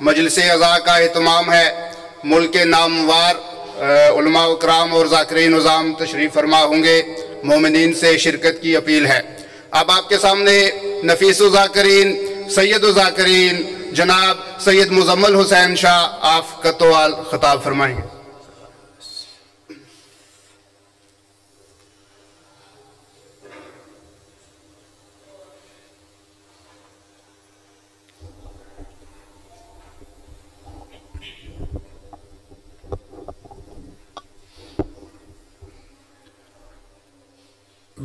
مجلس اعضاء کا اہتمام ہے۔ ملک ناموار علماء اکرام اور ذاکرین نظام تشریف فرما ہوں گے۔ مومنین سے شرکت کی اپیل ہے۔ اب آپ کے سامنے نفیس و ذاکرین سید و ذاکرین جناب سید مزمل حسین شاہ آف قطوال خطاب فرمائیں گے۔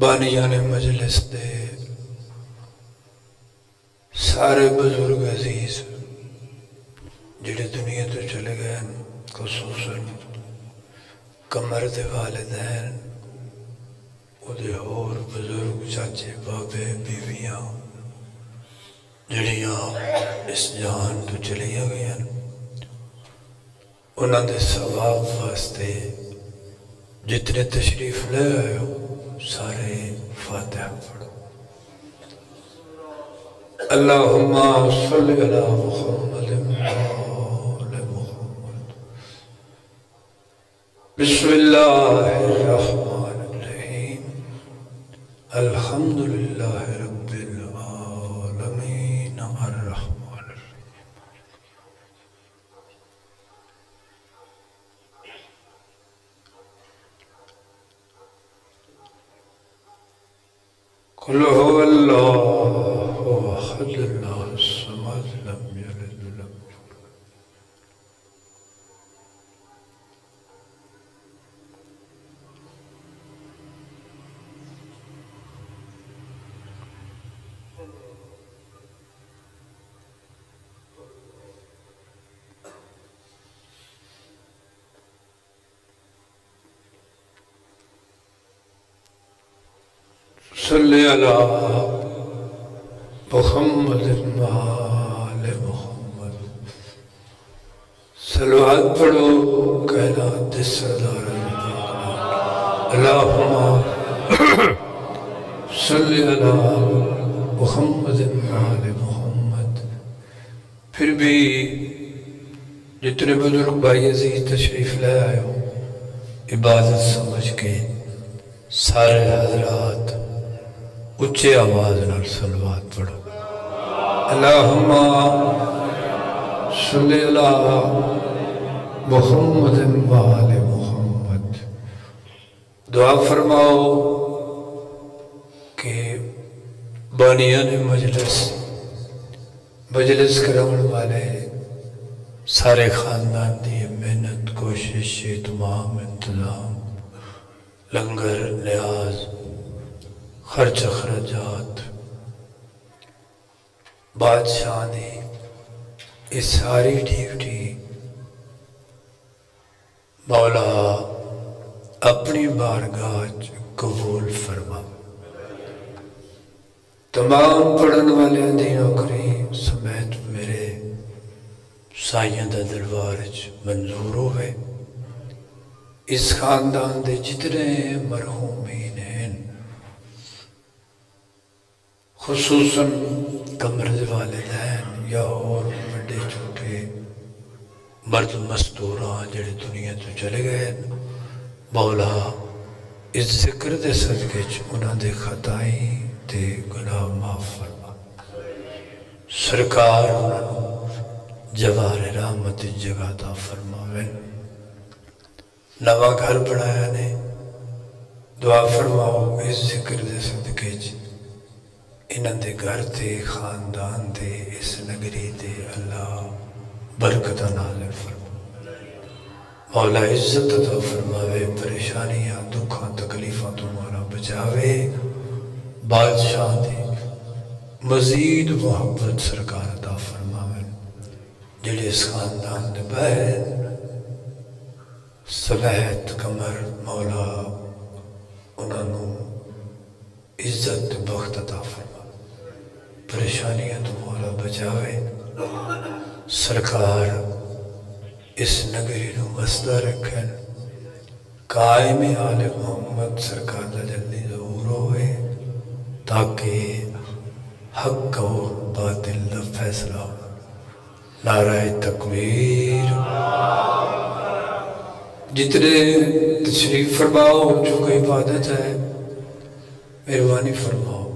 بانیان مجلس دے۔ سارے بزرگ عزیز جڑے دنیا تو چلے گئے خصوصاً کمر دے والدین او دے اور بزرگ چاچے، بابے، بیویاں جڑیاں اس جان تو چلے گئے انہوں دے ثواب واسطے جتنے تشریف لے آئے ہو سارے فاتحہ پڑھو۔ اللہم صلی علی محمد آل محمد۔ بسم اللہ الرحمن الرحیم۔ الحمدللہ رب العالمین الرحمن الرحیم قل هو الله أحد. صلی اللہ محمد وآل محمد. سلوات پڑھو، کائنات دے سردار اللہم صلی اللہ محمد وآل محمد. پھر بھی جتنے بزرگ بھائی عزیز تشریف لے آئے ہو عبادت سمجھ کے سارے حضرات اچھے آواز نال سلوات پڑھو۔ اللہم صلی اللہ محمد وآل محمد۔ دعا فرماؤ کہ بانیان مجلس مجلس کرون والے سارے خاندان دی محنت کوشش تمام انتظام لنگر نیاز خرچ اخراجات۔ بادشاہ نے اس ساری ڈیوٹی مولا اپنی بارگاہ قبول فرما۔ تمام پڑھن والے دی نوکری سمیت میرے سائیاں دا دربار منظور ہوئے۔ اس خاندان دے جتنے مرحومین ہیں خصوصاً کمر دے والدین یا اور بڑے چھوٹے مرد مستوراں جڑے دنیا تو چلے گئے مولا اس ذکر دے صدقے چ انہاں دے خطائی تے گناہ معاف فرما۔ سرکار جوار رحمت جگہ دا فرماوے نواں گھر بنایا نے۔ دعا فرماؤ اس ذکر دے صدقے چ انہاں دے گھر تے خاندان تے اس نگری تے اللہ برکت نازل فرما مولا عزت عطا فرماوے، پریشانیاں، دکھاں، تکلیفاں تو مولا بچاوے۔ بادشاہ دے مزید محبت سرکار عطا فرماوے۔ جڑے اس خاندان دے بہن، سمیت کمر مولا، انہاں نو عزت بخت عطا فرما پریشانیاں تو مولا بچاوے۔ سرکار اس نگری نو مسدہ رکھن۔ قائم آل محمد سرکار دا جلدی ظہور ہوئے تاکہ حق اور باطل دا فیصلہ ہو۔ نعرہ تکبیر۔ جتنے تشریف فرماؤ، جو کوئی عبادت ہے، مہربانی فرماؤ۔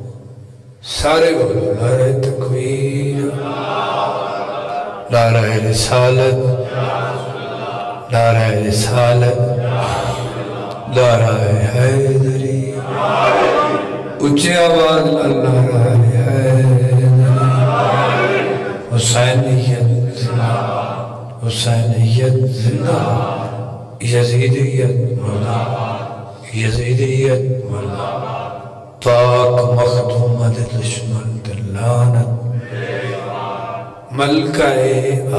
سارے بولو، نعرہ تکبیر، نعرہ رسالت نعرہ رسالت، نعرہ حیدری۔ اچھے آواز اللہ حیدری۔ حسینیت حسینیت، زندہ۔ یزیدیت، مولا۔ یزیدیت، مولا۔ پاک مخدومت دشمن دلانت ملکہ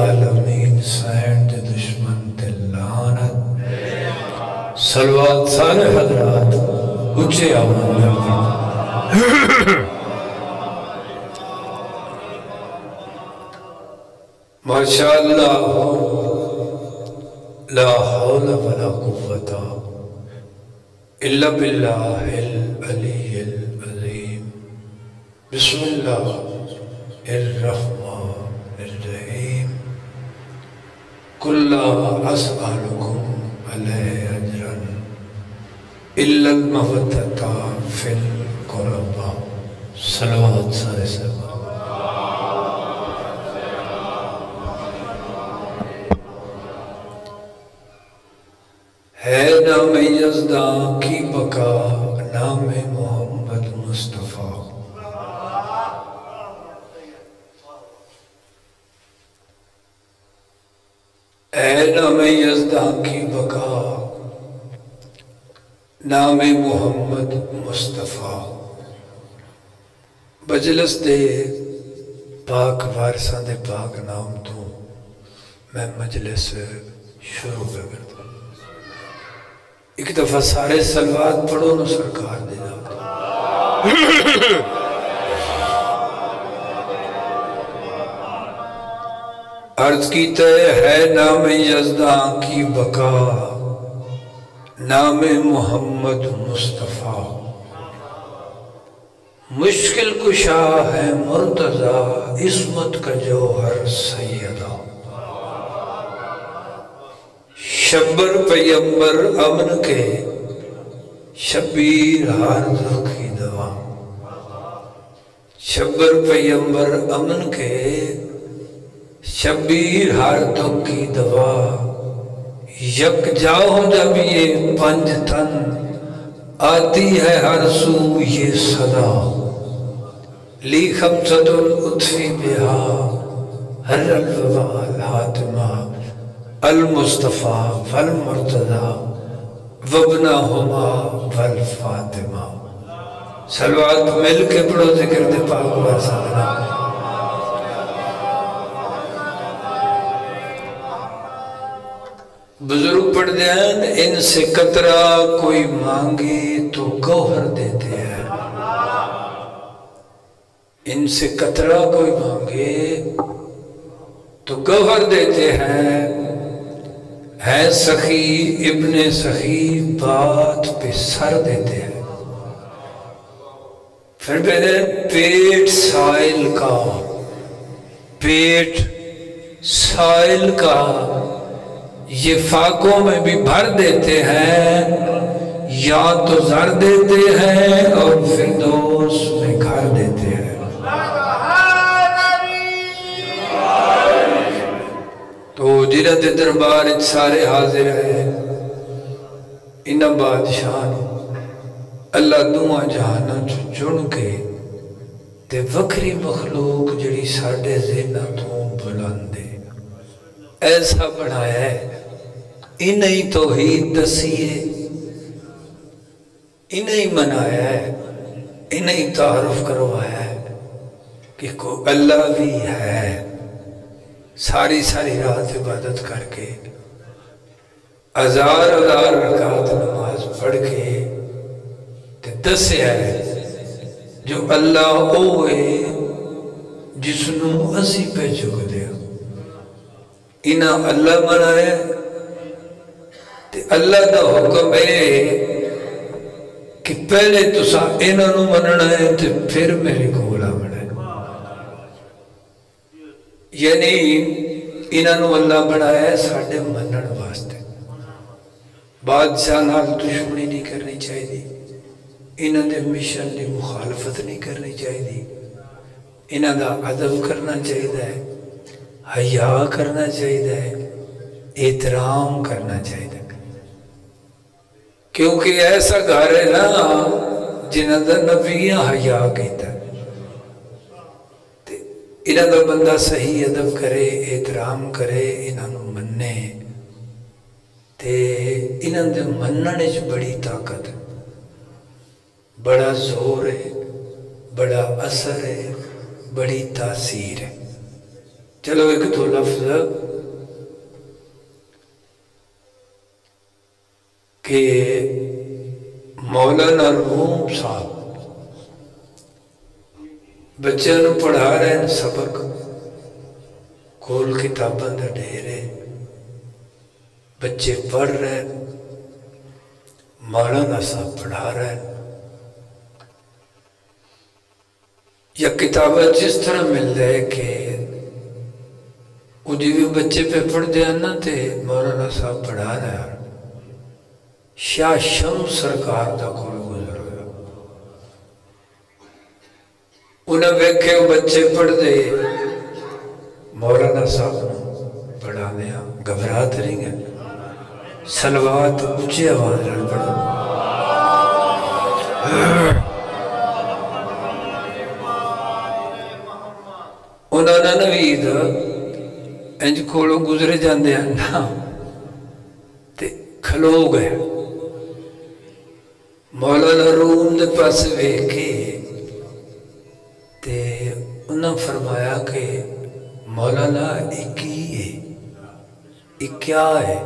عالمین سینڈ دشمن دلانت سلوات سارے حضرات اچھے آمان لگتا ماشاءاللہ، لا حول ولا قوة إلا بالله العلي العظيم بسم الله. الرحمن الرحيم. كل أسألكم عليه أجرا. إلا المودة في القربى. صلوات سلسلة ہے نام یزداں کی بقا نام محمد اے نام یزداں کی بقا۔ نام محمد مصطفیٰ۔ بجلس دے پاک وارثاں دے پاک نام تو میں مجلس شروع کر دوں ایک دفعہ سارے سلوات پڑھو نو سرکار دے جاتا عرض کی کیتا ہے نام یزدان کی بقا، نام محمد مصطفیٰ۔ مشکل کشا ہے مرتضی، عصمت کا جوہر سیدہ۔ شبر پیمبر امن کے، شبیر ہر کی دوا۔ شبر پیمبر امن کے شبیر ہر کی دوا۔ یک جاؤ جب یہ پنج تن۔ آتی ہے ہر سو یہ صدا۔ لی خمسد الاتفی بہا۔ ہر الوال حاتمہ المصطفیٰ والمرتضی۔ وابنہما والفاطمہ۔ سلوات مل کے پڑھو ذکر دے پاک ورسالہ بزرگ پڑھ دین ان سے قطرہ کوئی مانگے تو گوھر دیتے ہیں۔ ان سے قطرہ کوئی مانگے تو گوھر دیتے ہیں۔ ہے سخی ابن سخی بات پہ سر دیتے ہیں۔ پھر میرے پیٹ سائل کا۔ پیٹ سائل کا۔ یہ فاقوں میں بھی بھر دیتے ہیں، یا تو زر دیتے ہیں اور فردوس میں گھر دیتے ہیں۔ تو جنہ دربار سارے حاضر ہیں۔ انہ بادشاہ اللہ دعا جہانا چن کے تے وکری مخلوق جڑی ساڑھے زینہ تو بلندے۔ ایسا بڑھایا ہے۔ انہیں توحید دسیے انہیں منایا ہے۔ انہیں تعارف کروایا ہے کہ کو اللہ بھی ہے۔ ساری ساری رات عبادت کر کے، ہزار ہزار رکعت نماز پڑھ کے تے دسے ہے جو اللہ اوے جس نو اسی پہ چک دے انہا اللہ منائے اللہ دا حکم ہے کہ پہلے تسا انہوں مننا ہے تو پھر میرے کول آمنا ہے یعنی انہوں اللہ بنایا ہے ساڑھے منن واسطے بادشاہ نال دشمنی نہیں کرنی چاہیے انہوں دے مشن دی مخالفت نہیں کرنی چاہیے انہوں دا عدب کرنا چاہیے ہے حیاء کرنا چاہیے ہے احترام کرنا چاہیے کیونکہ ایسا گھر ہے نا جنہ دا نبیاں حیا کیتا تے انہاں دا بندہ صحیح ادب کرے، احترام کرے، انہاں نو مننے تے انہاں دے منن وچ بڑی طاقت ہے۔ بڑا زور ہے، بڑا اثر ہے، بڑی تاثیر ہے۔ چلو ایک تو لفظ کہ مولانا روم صاحب بچوں پڑھا رہے ہیں سبق کول کتاباں دا ڈھیر ہے بچے پڑھ رہے ہیں، مولانا صاحب پڑھا رہے ہیں۔ یا کتابیں جس طرح مل رہے کہ وہ بھی بچے پہ پڑھ دیا نا تے مولانا صاحب پڑھا رہے ہیں۔ شاہ شم سرکار دا کوئی گزر ہویا انہیں ویکھے وہ بچے پڑھ دے مولانا صاحب نے پڑھا دیا گھبرات رہی گے سلوات اچھی آواز رہا پڑھا انہوں نے نوید انج کھولو گزرے جاندے ہیں نا تے کھلو گئے مولانا روم دے پاس ویکھے تے انہاں فرمایا کہ مولانا ایک ہی ہے، ایک کیا ہے؟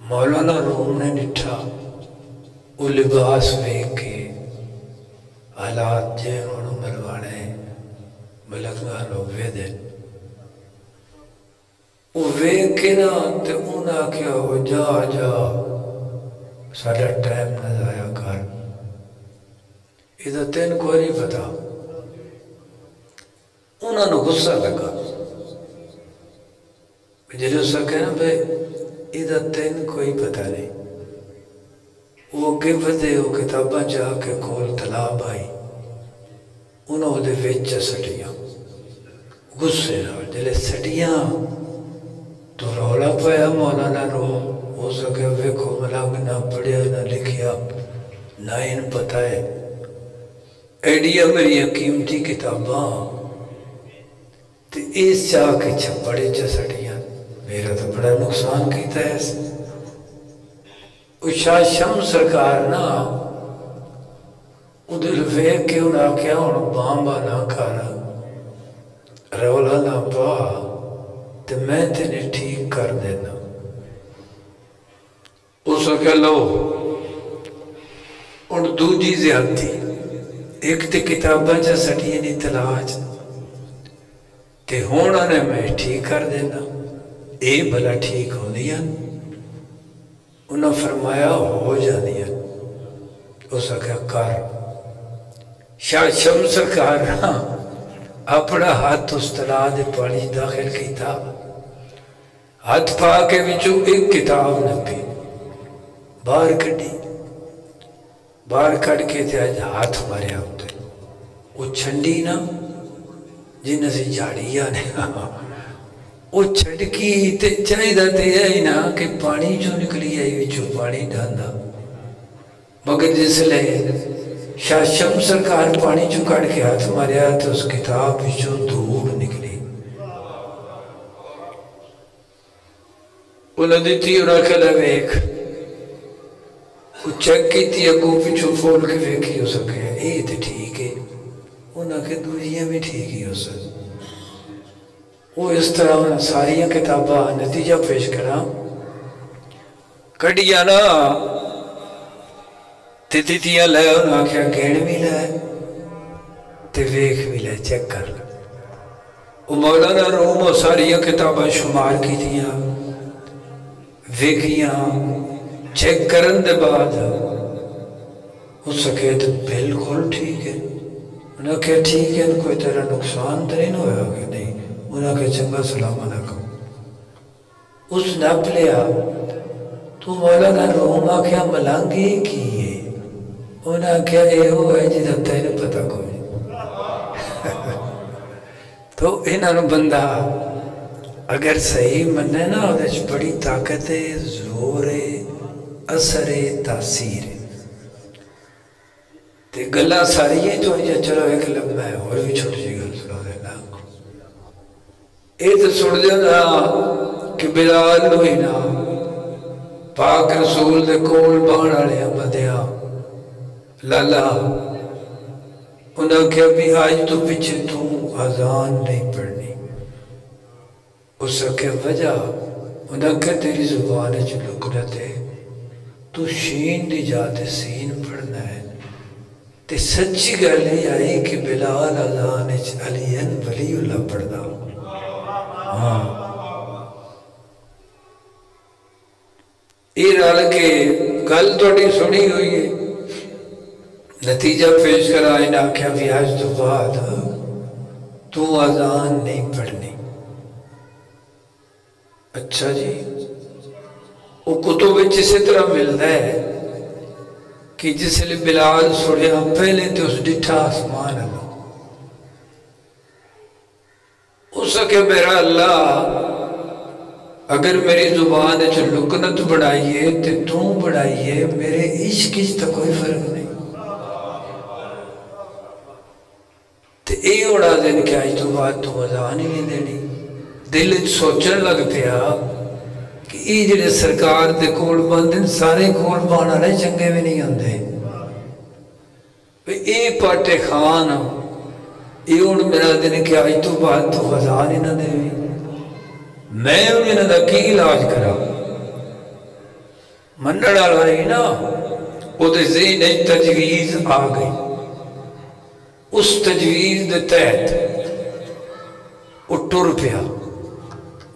مولانا روم نے نٹھا وہ لباس ویکھے حالات جے ہوں ملوانے ملکنا لوگ وے دے وہ ویکھے نا تے انہاں کیا ہو جا جا۔ ساڑھا ٹائم نہ ضائع کر۔ یہ تین کو نہیں پتا۔ انہوں نے غصہ لگا۔ جب اس کہنا بھائی یہ تین کوئی پتا نہیں۔ وہ اگے بدے وہ کتاباں جا کے کول تلاب آئی۔ انہوں نے ویچ سٹیاں۔ غصے جلے سٹیاں تو رولا پایا مولانا رو ہو سکے، ویکھو ملنگ نہ پڑھیا نہ لکھیا نہ ان پتہ ہے۔ ایڈیا میری قیمتی کتاباں۔ تے اس چاہ کے چھپڑے چ چسڑیاں میرا تو بڑا نقصان کیتا ہے۔ اس شاہ شم سرکار نا، ادھر ویک کے انہاں کیا ہوں بامبا نہ کر، رولا نہ پا، تے میں تینے ٹھیک کر دینا۔ اس کہ لو؟ اور دوجی زیادتی، ایک تے کتاباں چا سٹیے نہیں تلاج تے ہونا نے میں ٹھیک کر دینا۔ اے بھلا ٹھیک ہو دیا انہوں فرمایا ہو جانیا اس کا کر؟ شاہ شم سرکار ہاں، اپنا ہاتھ اس طرح دے پانی داخل کیتا۔ ہاتھ پا کے بچو ایک کتاب نبی باہر کٹی باہر کٹ کے تے آج ہاتھ مارے ہوتے وہ چھنڈی نا جن سے جھاڑیا نے وہ چھڑکی تے چاہی دا تے آئی نا کہ پانی جو نکلی آئی وچو پانی ڈاندا مگر جس لے شاہ شم سرکار پانی جو کٹ کے ہاتھ مارے تو اس کتاب وچو دھوب نکلی انہوں نے دیتی انہوں نے کہا ویک وہ چیک کی تھی اگو پچھو فول کے ویکھی ہو سکے۔ اے تے ٹھیک ہے۔ انہوں کے دوریاں بھی ٹھیک ہی ہو سکے وہ اس طرح انہوں ساریاں کتابہ نتیجہ پیش کرا کڑیا نا۔ تے دیتیاں لے انہوں کیا گھڑ بھی لے، تے ویک بھی لے، چیک کر لے۔ وہ مولانا روم و ساریاں کتابہ شمار کی تھیاں چیک کرن دے بعد اس سکے تو بالکل ٹھیک ہے۔ انہوں نے کہا ٹھیک ہے، کوئی تیرا نقصان تو نہیں ہویا کہ نہیں؟ انہوں نے چنگا سلام علیکم اس نپ لیا، تو مولا نے روم آخیا ملانگی کی ہے؟ انہوں نے آخیا یہ ہو ہے جی تین پتا کوئی تو انہوں بندہ اگر صحیح مننے نا وہ بڑی طاقت ہے، زور ہے اثر تاثیر تے گلا ساری ہے تو جی، یہ چلو ایک لمبا ہے اور بھی چھوٹی جی گل سنا دینا یہ تو سن دینا کہ بلال ہوئی نا پاک رسول دے کول بان والے بندیاں لالا انہوں کہا بھی آج تو پیچھے تو آزان نہیں پڑھنی۔ اس کے وجہ انہوں کہا تیری زبان چ جو لکنا تے تو شین دی جاتے سین پڑھنا ہے۔ تے سچی گل ہی آئی کہ بلال آزان علی ولی اللہ پڑھنا ہاں۔ یہ رال کے گل توڑی سنی ہوئی ہے۔ نتیجہ پیش کر آئین آکھا بھی آج تو بعد تو آزان نہیں پڑھنی۔ اچھا جی۔ وہ کتب اسی طرح ملتا ہے کہ جس لیے بلال سڑیا پہلے تو اس ڈٹھا آسمان اللہ اس کہ میرا اللہ، اگر میری زبان ہے لکنت بڑھائیے تو تو بڑھائیے میرے عشق اس تک کوئی فرق نہیں۔ تو اے اڑا دن کہ آج تو بات تو وزان ہی نہیں دینی دل سوچن لگ پیا کہ ای جڑے سرکار دے کول بندن سارے کول بانا رہے چنگے میں نہیں آندے اے پاٹے خان اے اڑ میرا دن کہ آج تو بات تو وزان ہی نہ دے میں انہیں دا کی علاج کرا منڈڑا لڑائی نا وہ ذہن تجویز آ گئی اس تجویز دے تحت وہ ٹر پیا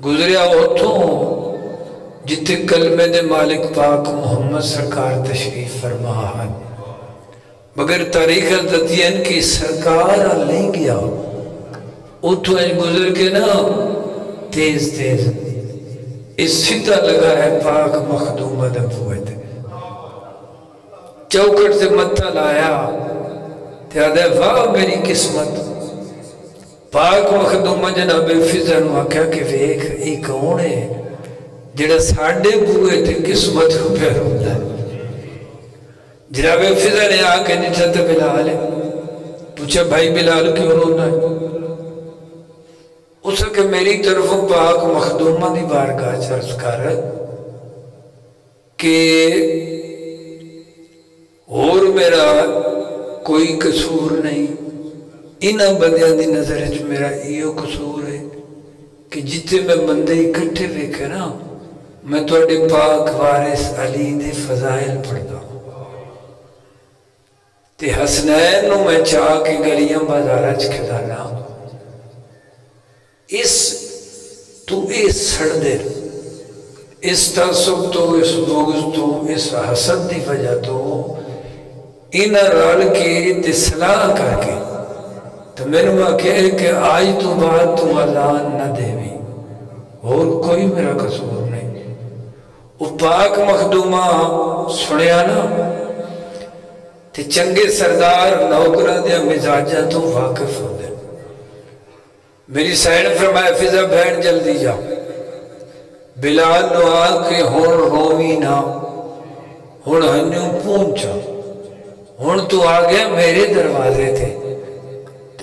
گزریا اتوں جتے کلمے دے مالک پاک محمد سرکار تشریف فرما ہے۔ مگر تاریخ دتین کی سرکار لیں گیا اتو اتوں گزر کے نا تیز تیز۔ اس سیدھا لگا ہے پاک مخدوم ادب ہوئے تھے چوکٹ سے متھا لایا تیادہ واہ میری قسمت۔ پاک مخدوم جناب فضر نو آکھا کہ ویک ای کون ہے؟ جڑا ساڑھے بوئے تھے قسمت ہو پہ رولا ہے جناب فضر نے آکے نیچہ تے بلال ہے۔ پوچھا، بھائی بلال کیوں رونا ہے؟ اس کے میری طرف پاک مخدومہ دی بارگاہ چرس کر کہ اور میرا کوئی قصور نہیں۔ انہاں بندیاں دی نظر اچھ میرا ایو قصور ہے کہ جتے میں بندے اکٹھے ویکھے نا میں تو اڈے پاک وارث علی دے فضائل پڑھتا ہوں۔ تے حسنین نو میں چاہ کے گلیاں بازارہ چکھدانا ہوں۔ اس تو اس سڑ دے، اس تعصب تو، اس بغض تو، اس حسد دی وجہ تو ان رال کے تسلاح کر کے تو میں نے وہاں کہے کہ آج تو بعد تو اذان نہ دے بھی۔ اور کوئی میرا قصور نہیں۔ وہ پاک مخدومہ سنیا نا، تے چنگے سردار نوکرہ دیا مزاجہ تو واقف ہو دے میری سائن فرمائے فضا بہن جلدی جا بلال نو آکے ہون رومی نا ہون ہنیوں پونچا ہون تو آگیا میرے دروازے تھے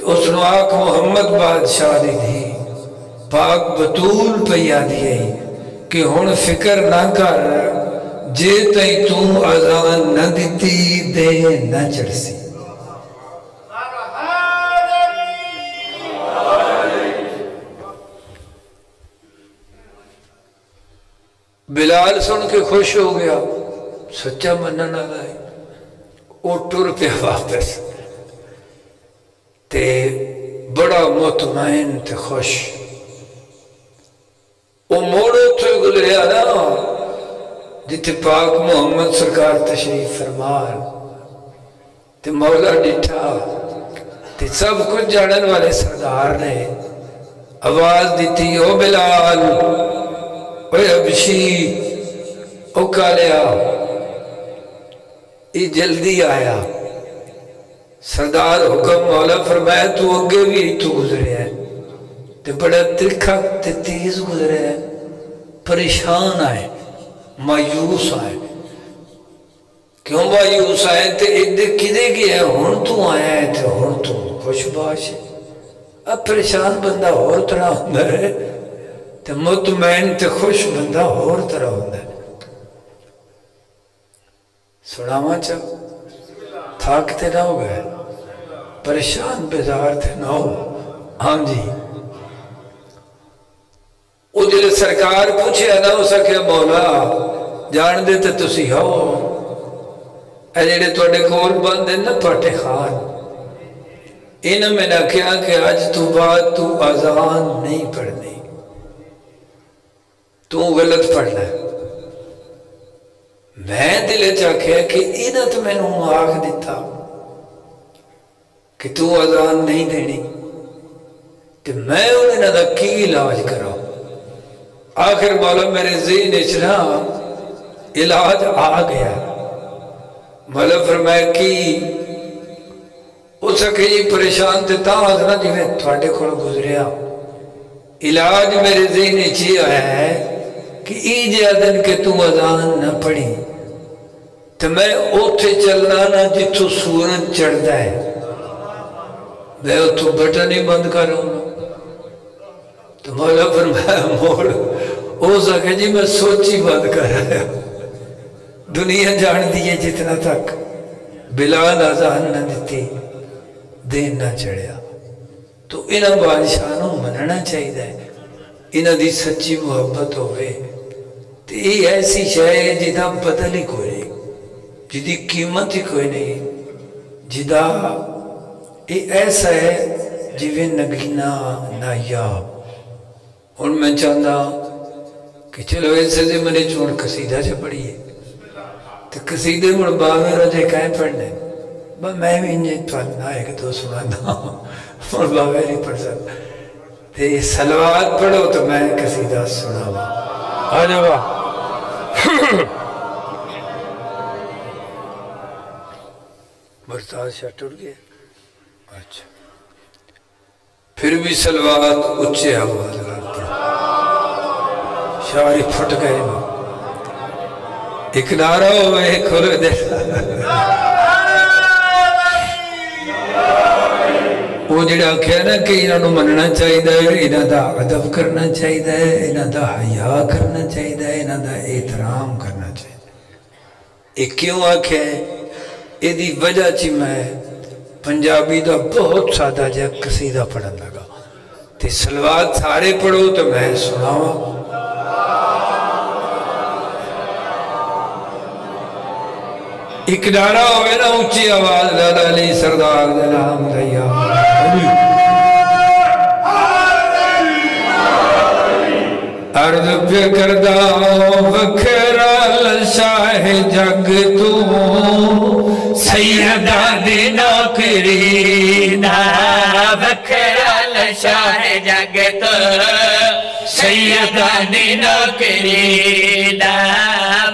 اس نو آک محمد بادشاہ دی دی پاک بطول پیا دیئے کہ ہون فکر نہ کر، جے تئی تو آزان نہ دیتی دے نہ چڑسی بلال سن کے خوش ہو گیا۔ سچا مننا لائے وہ ٹر پہ واپس۔ تے بڑا مطمئن تے خوش۔ وہ موڑو تو گزریا نا جتے پاک محمد سرکار تشریف فرمان تے مولا ڈٹھا تے سب کچھ جانن والے سردار نے آواز دیتی او بلال اے ابشی او کالیا ای جلدی آیا سردار حکم مولا فرمایا تو اگے بھی تو گزرے ہے تے بڑا ترکھا تے تیز گزرے ہے پریشان آئے، مایوس آئے۔ کیوں مایوس آئے؟ تے ادھے کدے گیا ہون تو آیا ہے تے ہون تو خوش باش ہے۔ اب پریشان بندہ اور طرح ہوندہ ہے تے مطمئن تے خوش بندہ اور طرح ہوندہ ہے سناما چاہو تھاکتے نہ ہو گئے۔ پریشان، بیزار تھے نہ ہو۔ ہاں جی۔ وہ جلے سرکار پوچھے نہ ہو سکے مولا جان دیتے تسی ہو اے جڑے توڑے کول بندے نہ پٹے خان انہوں میں نہ کیا کہ آج تو بات تو آزان نہیں پڑھنی تو غلط پڑھنا ہے میں دلے چاکھیا کہ انہوں تو میں نوں آگ دیتا کہ تو آزان نہیں دینی کہ میں انہیں نہ کی علاج کرا آخر مولا میرے ذہن اچھنا علاج آ گیا۔ مولا فرمایا کی؟ اس کے جی پریشان تے تا آزنا جی میں تھوڑے کھوڑ گزریا۔ علاج میرے ذہن اچھی آیا ہے کہ ای جادن کے تو آزان نہ پڑھی تو میں اوتھے چلنا نہ جتو سورج چڑھ ہے۔ میں اتو بٹن ہی بند کر رہا ہوں۔ تو مولا فرمایا موڑ او سکے جی میں سوچی بند کر رہا ہوں۔ دنیا جان دیئے جتنا تک۔ بلال آزان نہ دیتی، دین نہ چڑھیا۔ تو انہاں بادشاہوں مننا چاہیے ہے۔ انہاں دی سچی محبت ہوئے تو یہ ایسی شے ہے جدا بدل ہی کوئی نہیں۔ جدی قیمت ہی کوئی نہیں۔ جدا یہ ایسا ہے جویں نگینا نایاب۔ اور میں چاہتا کہ چلو ایسے سے چون قصیدہ سے پڑھی ہے تو قصیدے مڑ باوے رجے کہیں پڑھنے۔ با میں بھی انجھے پڑھنا ہے کہ تو سنا دا مڑ باوے نہیں پڑھ سکتا۔ تو یہ سلوات پڑھو تو میں قصیدہ سنا با آجا با برتاز شاہ ٹوٹ گئے اچھا۔ پھر بھی سلوات اچھے آواز کرتا شاعری پھٹ گئے۔ ایک نعرہ ہو ایک کھلو دے وہ جڑا کہہ نا کہ انہوں نے مننا چاہیے ہے انہوں دا عدب کرنا چاہیے ہے انہوں دا حیاء کرنا چاہیے ہے انہوں دا احترام کرنا چاہیے ایک کیوں آکھے یہ دی وجہ چی میں پنجابی دا بہت سادہ جا قصیدہ پڑھن لگا۔ تے سلوات سارے پڑھو تو میں سناوا ایک نعرہ ہوئے نا اونچی آواز لالا علی سردار دلام دیا عرض پہ کردہ وکھرا لشاہ جگ تو سیدہ دی نوکری دا بکھرا لشاہ جگ تو سیدہ دی نوکری دا بکھرا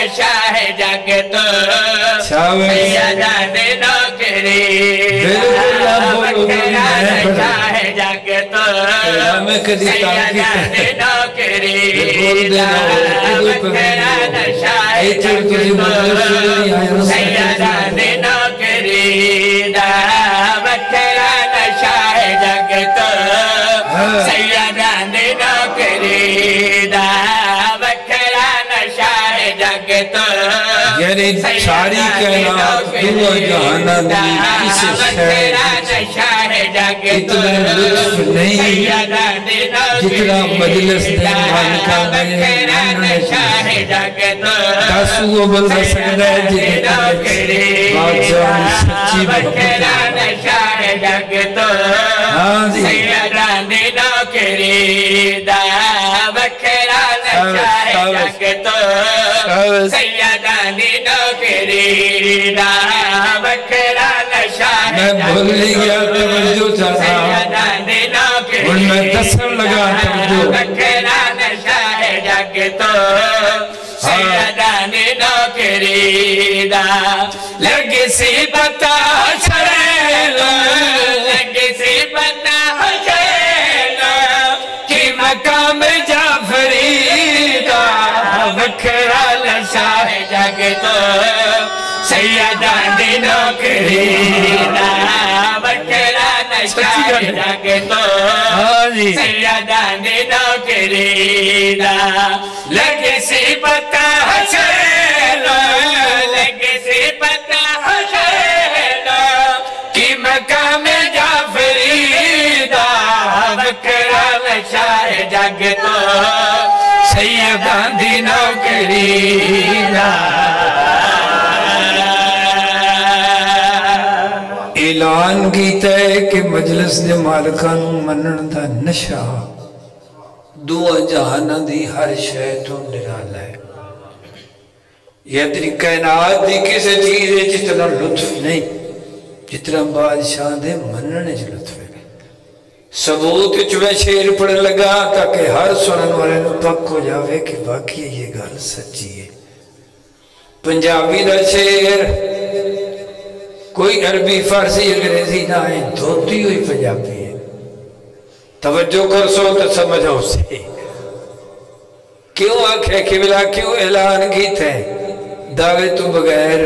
سیدہ خطہ نوکری دا بکھرا نشاہ جگ تو چھاوے سیدہ نوکری نوکری دا بکھرا نشاہ جگ ساری کائنات دو جہانا دی کسی شہر اتنا لطف نہیں جتنا مجلس دے مالکہ میں تاسو وہ بندہ سکتا ہے جتنا بادشاہ سچی محبت ہاں جی۔ سیدہ سیدانی نوکری دا بکرا نشاہ نوکری دا بکرا نشاہ میں بھول گیا توجہ چاہتا نوکری اور میں دسن لگا توجہ بکرا نوکری دا لگ سی بتا شریلو ہاں جی۔ سیدانی نوکری دا وکھرا نشاہ جگتو ہاں جی۔ سیدانی نوکری دا لگ سی پتا حسینو لگ سی پتا حسینو کی مقام جعفری دا وکرا لشاہ جگ تو سیدان دی نوکری دا۔ اعلان کیتا ہے کہ مجلس دے مالکاں منن دا نشہ دو جہاناں دی ہر شے تو ہے۔ یہ تیری کائنات دی کسی چیز جتنا لطف نہیں جتنا بادشاہ دے مننے چ لطف ہے۔ ثبوت وچ میں شعر پڑھ لگا تاکہ ہر سنن والے نو پک ہو جاوے کہ واقعی یہ گل سچی ہے۔ پنجابی دا شعر کوئی عربی، فارسی، انگریزی نہ ہے دھوتی ہوئی پنجابی ہے۔ توجہ کر سو تو سمجھو۔ سے کیوں آنکھ آنکھیں قبلہ، کیوں اعلان کی تھے دعوے تو بغیر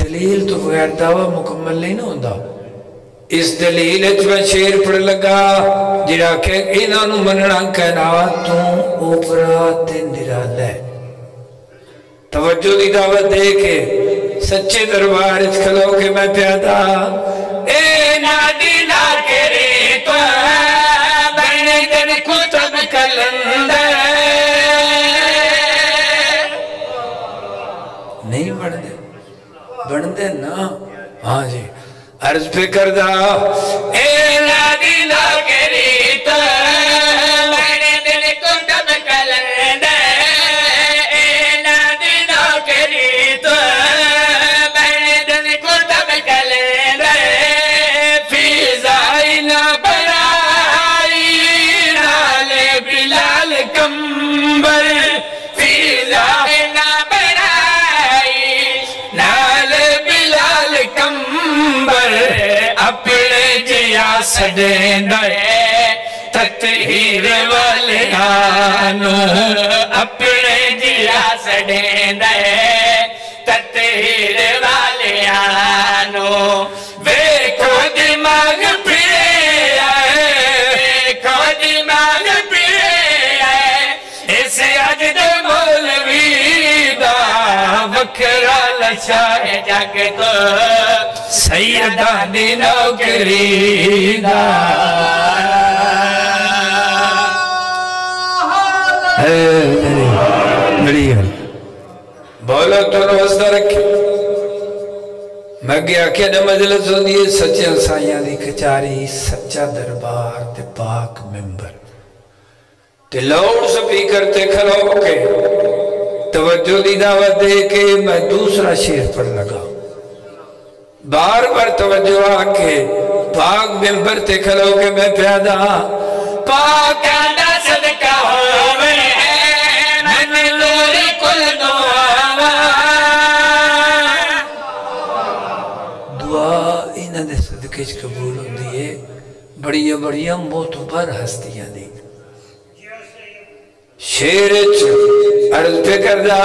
دلیل تو بغیر دعویٰ مکمل نہیں نہ ہوتا اس دلیل اچ میں شیر پڑھ لگا، جڑا کہ انہاں نو مننا کائنات تو اوپرا تے نرالا ہے۔ توجہ دی دعوت دے کے سچے دربار اچ کھلو کے میں پیادا۔ اے نادی نا کرے تو بین دن کتب کلندر۔ نہیں بڑھ دے بڑھ دے نا؟ ہاں جی عرض پہ کردہ اے نادی کمبر اپنے جیا سڈے تطہیر والیانو اپنے جیا سڈے تطہیر والیانو ویکھو دماغ پھرے آئے ویکھو دماغ پھرے آئے اس اج دے مولوی دا وکھرا لچھائے جگ تو سیدان نوکری دا۔ بڑی گل بولا تو روزدہ رکھے۔ میں گیا کہ مجلس ہوندی ہے سچے سائیاں دی کچاری سچا دربار تے پاک ممبر۔ تے لاؤڈ سپیکر تے کھلو کے۔ توجہ دی دعوت دے کے میں دوسرا شیر پر لگا۔ بار بار توجہ آ کے پاک ممبر تے کھلو کے میں پیادا ہاں۔ پاک دا صدقہ ہوئے من نور کل دعا دعا انہاں دے صدقے قبول ہوندی ہے۔ بڑیاں بڑیاں معتبر ہستیاں دی شیر چ عرض پہ کردہ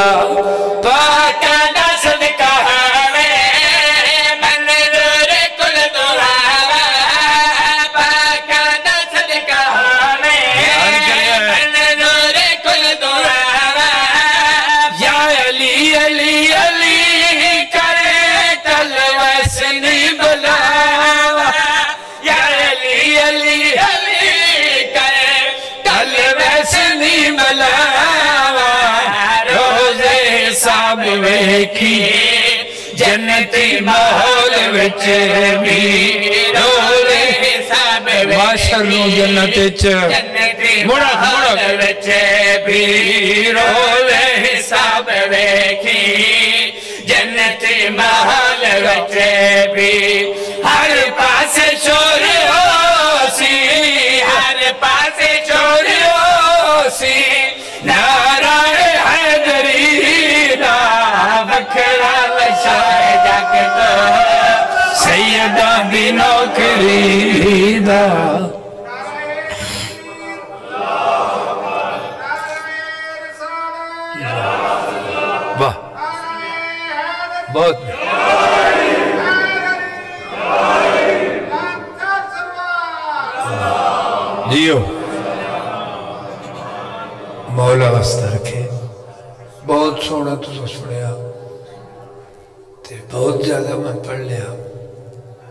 پاک دا صدقہ ویکھی جنتی ماحول وچ میرو رہے سب ماشر نو جنت وچ ویکھی جنتی ماحول وچ بھی ہر پاس شور ہو سی ہر پاس شور ہو سی سیدہ دی نوکری دا بہت جیو مولا واسطہ کے بہت سونا تو سنیا تو بہت زیادہ میں پڑھ لیا۔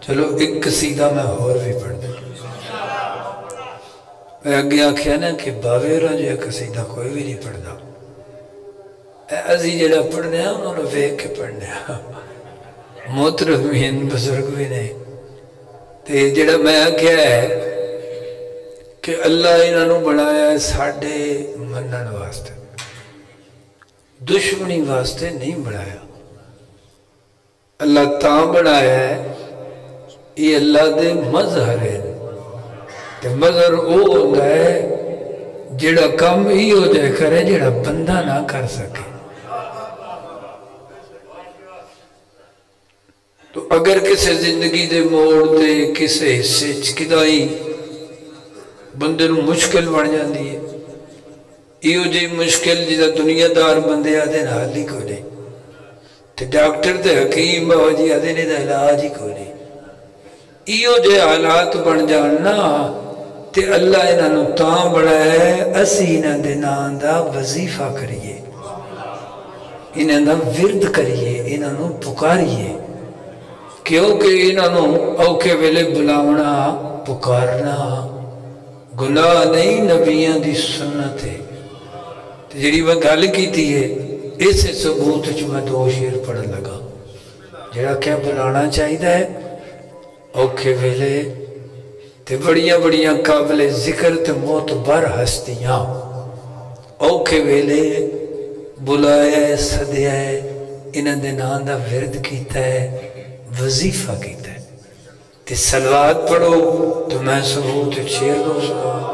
چلو ایک قصیدہ میں اور بھی پڑھ دوں میں اگے آخیا نا کہ باوے باویرا جو قصیدہ کوئی بھی نہیں پڑھتا ابھی جڑا پڑھنے انہوں نے ویک کے پڑھنے موتر بھی بزرگ بھی نہیں تو جڑا میں آخیا ہے کہ اللہ انہوں بنایا ہے ساڈے منن واسطے۔ دشمنی واسطے نہیں بنایا۔ اللہ تاں بنایا ہے، یہ اللہ دے مظہر ہے۔ کہ مظہر او ہوتا ہے جڑا کم ہی ہو جائے، کرے جڑا بندہ نہ کر سکے۔ تو اگر کسی زندگی دے موڑ دے کسی حصے چکدائی بندے نو مشکل بن جاندی ہے یہ جی مشکل جدا دنیا دار بندے آدھے نہ لکھو جائے۔ ਤੇ ਡਾਕਟਰ ਤੇ ਹਕੀਮ ਬਾਬਾ ਜੀ ਆਦੇ ਨੇ ਦਾ ਇਲਾਜ ਹੀ ਕੋਈ ਨਹੀਂ ਇਹੋ ਜਿਹੇ ਹਾਲਾਤ ਬਣ ਜਾਣ ਨਾ ਤੇ ਅੱਲਾ ਇਹਨਾਂ ਨੂੰ ਤਾਂ ਬਣਾਇਆ ਅਸੀਂ ਇਹਨਾਂ ਦੇ ਨਾਂ ਦਾ ਵਜ਼ੀਫਾ ਕਰੀਏ ਇਹਨਾਂ ਦਾ ਵਿਰਦ ਕਰੀਏ ਇਹਨਾਂ ਨੂੰ ਪੁਕਾਰੀਏ ਕਿਉਂਕਿ ਇਹਨਾਂ ਨੂੰ ਔਖੇ ਵੇਲੇ ਬੁਲਾਵਣਾ ਪੁਕਾਰਨਾ ਗੁਨਾਹ ਨਹੀਂ ਨਬੀਆਂ ਦੀ ਸੁਨਨਤ ਹੈ ਤੇ ਜਿਹੜੀ ਮੈਂ ਗੱਲ ਕੀਤੀ ਹੈ اس ثبوت جو میں دو شیر پڑھ لگا۔ جڑا کیا بلانا چاہیے ہے اوکے ویلے تے بڑیاں بڑیاں قابل ذکر تے موت بر ہستیاں۔ اوکے ویلے بلائے ہے سدیا ہے، انہاں دے ناں دا ورد کیتا ہے، وظیفہ کیتا ہے۔ تے سلوات پڑھو تو میں ثبوت شیر دو سلوات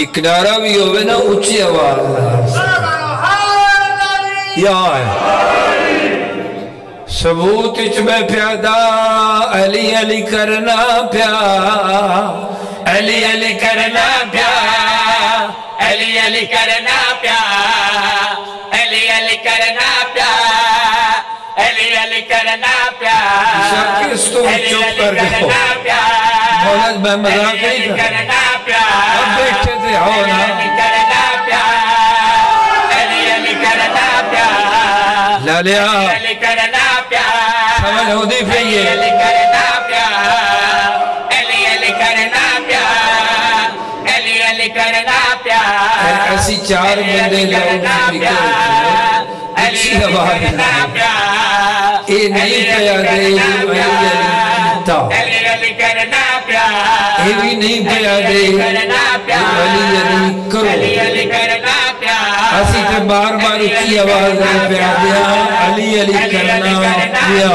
اکنارہ بھی ہوئے نا اچھی آواز یا ہے ثبوت اچھ میں پیادا علی علی کرنا پیا علی علی کرنا پیا علی علی کرنا پیا علی علی کرنا پیا علی علی کرنا پیا شاکس تو چپ کر دو مولانا میں مذاق نہیں کر اب بیٹھے لالیا پیار سمجھ ہو دی پھئیے کرنا ایسی چار بندے لوگ نکل اچھی آواز اے نہیں پیا دے مہینتا علی علی کرنا پیار اے بھی نہیں پیا دے۔ علی علی علی علی کرنا اسی تے بار بار اچھی آواز دے پیا دیا، علی علی کرنا پیا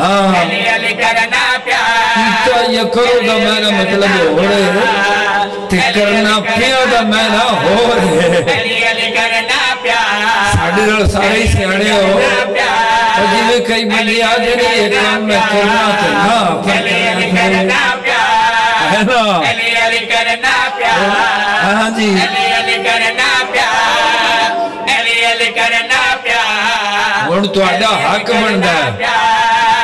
ہاں۔ کیتا یکرو دا میں نہ مطلب ہو رہے تے کرنا پیا دا میں نہ ہو رہے ساڑھے اور سارے سیاڑے ہو۔ اور جی میں کئی بندی آ جڑی ایک کام میں کرنا تے ہاں۔ پر کرنا ہن تہاڈا حق بندا ہے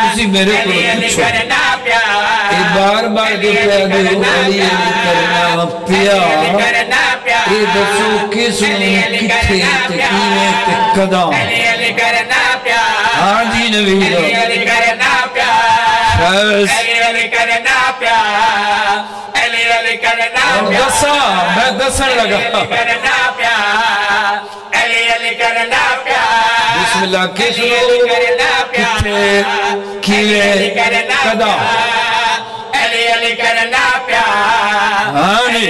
تسی میرے کول پوچھو اے بار بار دے دے علی علی کرنا اے دسو کس نے تے کیویں تے علی علی کرنا ہاں جی نبی علی علی کرنا بس علی علی کرنا پیار علی علی کرنا اور پیار دسا میں دسن علی لگا علی کرنا پیار علی علی کرنا پیار بسم اللہ کس علی علی کرنا پیار کتھے کیویں کداں علی علی کرنا پیار ہاں جی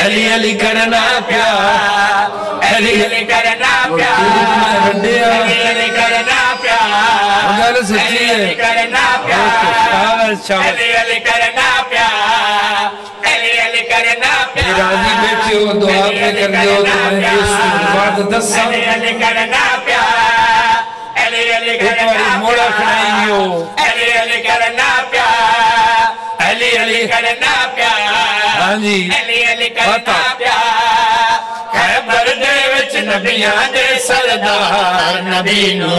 علی علی کرنا پیار دے دے علی کرنا پیار علی کرنا پیار علی کرنا پیار علی کرنا پیار علی کرنا پیار راضی بیٹھے ہو دعا پہ کر دیو تو میں اس بعد دسا علی علی کرنا پیار ایک کرنا موڑا کھڑائیو علی علی کرنا پیار علی کرنا پیار ہاں جی۔ علی علی کرنا پیار دے وچ نبیاں دے سردار نبی نو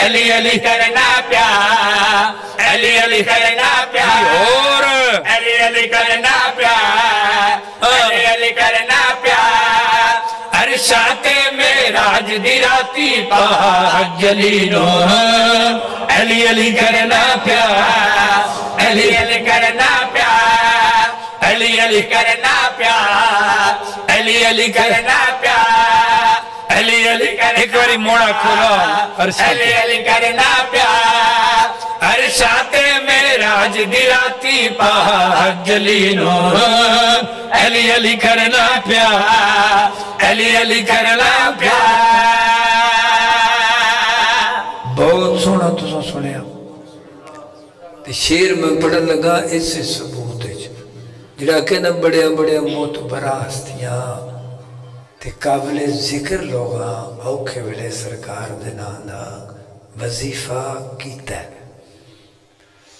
علی علی کرنا پیار علی علی کرنا اور علی علی کرنا پیار علی علی کرنا عرشات میراج دی راتی پاک جلیلو علی علی کرنا پیار علی علی کرنا پیار علی علی کرنا پیار علی علی کرنا پیار علی علی کرنا ایک باری موڑا کھولا علی علی کرنا پیار عرشات میراج دی راتی پاک جلیلو علی علی کرنا پیار علی علی کرنا پیار بہت سونا تو سنیا تے شیر میں پڑھن لگا اس سے ثبوت ہے جڑا بڑے بڑے موت براستیاں تے قابل ذکر لوگاں اوکھے ویلے سرکار دے نام دا وظیفہ کیتا ہے۔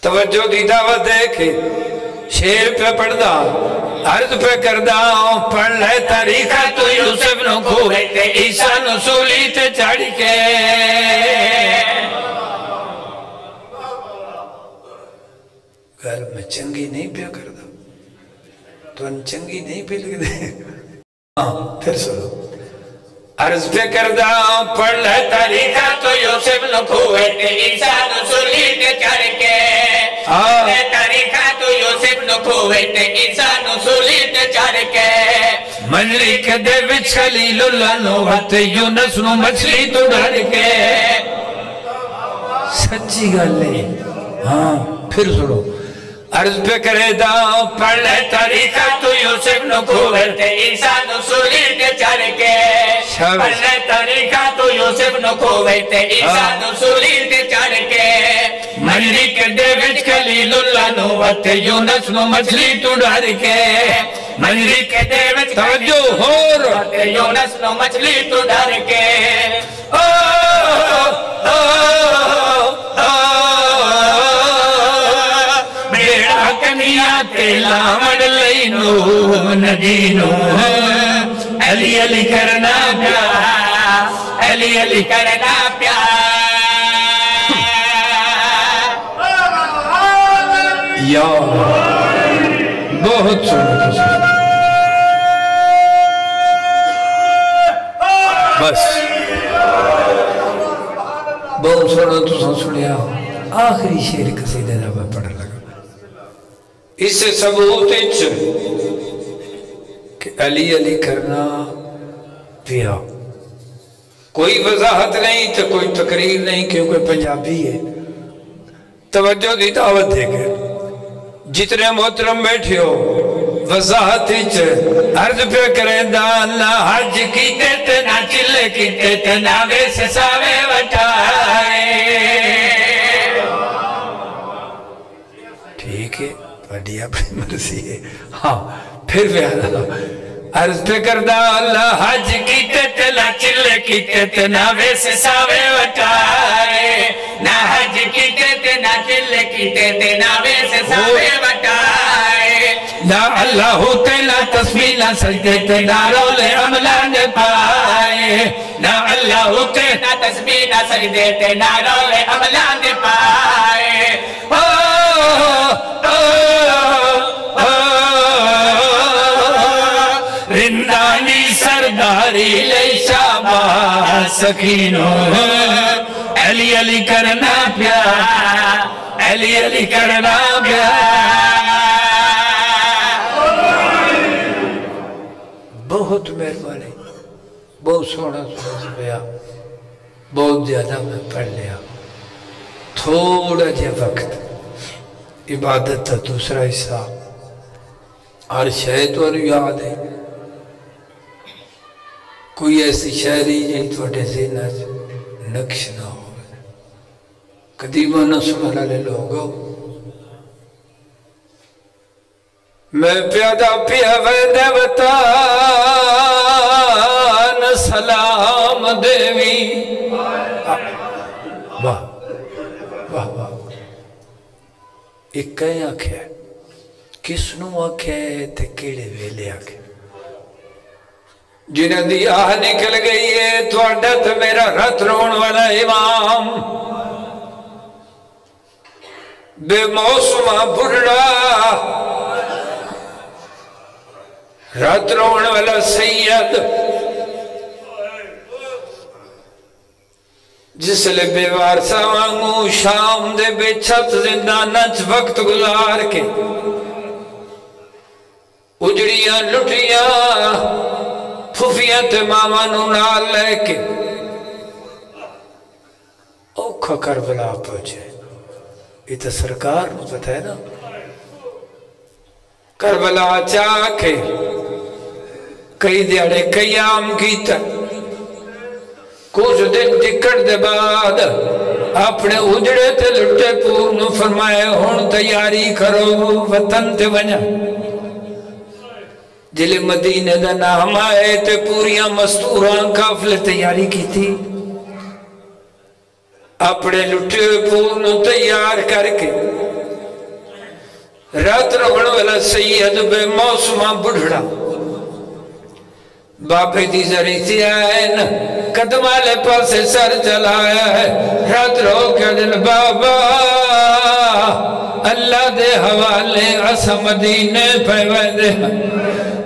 توجہ دی دعوت دے کے شیر پہ پڑھدا، عرض پہ کردا پڑھ لے تاریخہ تو یوسف نو کھوئے تے عیسیٰ نو سولی تے چڑھ کے۔ گھر میں چنگی نہیں پیا کردا تو ان چنگی نہیں پی لگ دے ہاں پھر سنو عرض پہ کردا پڑھ لے تاریخہ تو یوسف عیسیٰ نو سولی تے چڑھ کے تاریخہ تو یوسف کے کے دے وچ خلیل اللہ یونس نو مچھلی تو ڈر کے سچی گل ہے ہاں پھر سنو عرض پہ کرے دا پڑھ لے تاریخہ تو یوسف نو کھوئے تے سولی تے چڑھ کے۔ پڑھنے تاریخہ تو یوسف نو کھوئے تے عیسیٰ نو سولی تے چڑھ کے۔ منجری کے دے وچ خلیل اللہ نو وقت یونس نو مچھلی تو ڈر کے۔ منجری کے دے وچ توجہ ہور تے یونس نو مچھلی تو ڈر کے۔ کنیا تے لامڑ لینو ندینو علی علی کرنا پیار علی علی کرنا پیار یا بہت سنو تو بس بہت سنو تو سنیا آخری شیر قصیدے دا میں پڑھ لگا اس ثبوت اچ کہ علی علی کرنا پیا۔ کوئی وضاحت نہیں تو کوئی تقریر نہیں کیونکہ پنجابی ہے۔ توجہ دی دعوت دے گئے جتنے محترم بیٹھے ہو، وضاحت اچ عرض پہ کریں دا نہ حج کیتے تے نہ چلے کیتے تے نہ ویس ساوے وٹائے ٹھیک ہے اپنی مرضی ہے۔ ہاں پھر بھی عرض پہ کردہ اللہ حج کیتے تے نہ چلے کیتے تے نہ ویس ساوے وٹائے۔ نہ حج کیتے تے نہ چل کیتے تے نہ ویس ساوے وٹائے۔ نہ اللہ ہوتے، نہ تسبیح، نہ سجدے، تے نہ رولے عملہ نے پائے۔ نہ اللہ ہوتے، نہ تسبیح سجدے، تے نہ رولے عملہ نے پائے۔ سکینو علی علی کرنا پیار علی علی کرنا پیار بہت مہربانی۔ بہت سونا سونا پیا۔ بہت زیادہ میں پڑھ لیا۔ تھوڑا جا وقت۔ عبادت کا دوسرا حصہ۔ ہر شاید تو یاد ہے۔ کوئی ایسی شہری جی تھوڑے ذہن نقش نہ ہو۔ قدیمہ نہ سنانا لے لوگو میں پیادا پیا وید وطان سلام دیوی۔ واہ واہ واہ۔ ایک کہیں آکھے کس نو آکھے تے کیڑے ویلے آکھے جنہ دی آہ نکل گئی ہے تو اڈت میرا رت رون والا امام بے موسمہ بڑھڑا رات رون والا سید جس لیے بے وارسا مانگو شام دے بے چھت زندانچ وقت گزار کے اجڑیاں لٹیاں پھوفیاں تے ماما نو نال لے کے۔ اوکھا کربلا پہنچے یہ تو سرکار نو پتہ ہے نا۔ کربلا چاکے کئی دیڑے قیام کیتا۔ کچھ دن ٹکڑ دے بعد اپنے اجڑے تے لٹے پورن فرمائے ہون تیاری کرو، وطن تے ونیا جلے مدینہ دا نام آئے تے پوریاں مستوران کافل تیاری کی تھی اپنے لٹے پورن تیار کر کے رات رہن والا سید بے موسمہ بڑھڑا۔ باپے دی زری تھی آئین قدم آلے پاسے سر چلایا ہے۔ رات رو کے دل بابا اللہ دے حوالے اسا مدینے پہ ویدے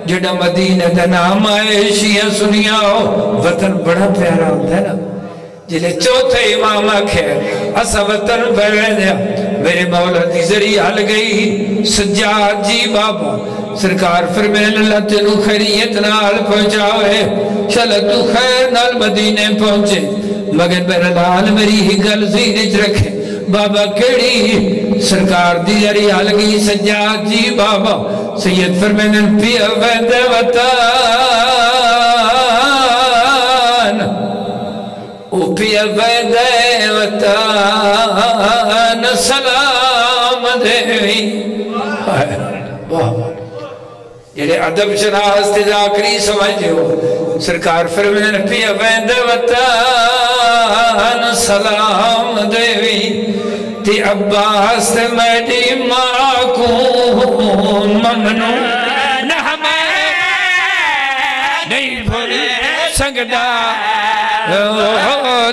جڑا مدینہ دا نام آئے شیعہ سنیاؤ، وطن بڑا پیارا ہوتا ہے نا۔ جلے چوتھے امام آکھے اسا وطن پہ ویدے میرے مولا دی ذریعہ حل گئی۔ سجاد جی بابا، سرکار فرمین اللہ تینو خیریت نال پہنچاوے چل تو خیر نال مدینے پہنچے۔ مگر میرا لال میری ہی گل زینج رکھے۔ بابا کیڑی؟ سرکار دی ذریعہ حل سجاد جی بابا، سید فرمین پیا وید وطان او پیا وید وطان سلام دیوی جڑے عدب شناس تے جاکری سمجھے ہو۔ سرکار فرمین پیا وید وطان سلام دیوی تی عباس تے میڈی ماں کو ممنو نہیں بھول سنگدا